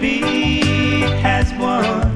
beat as one.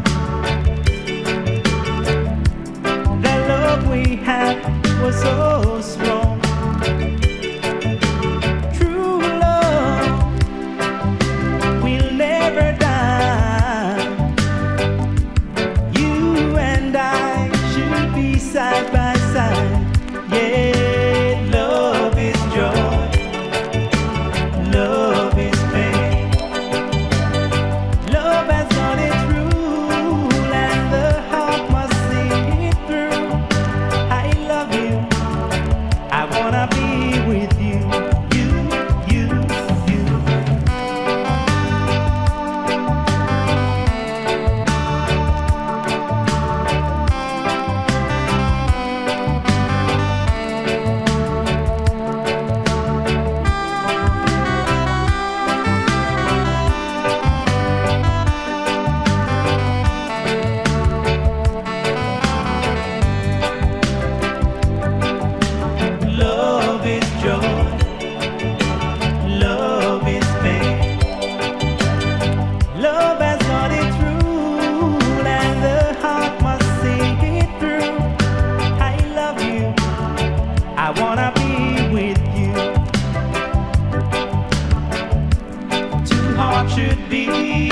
Should beat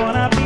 wanna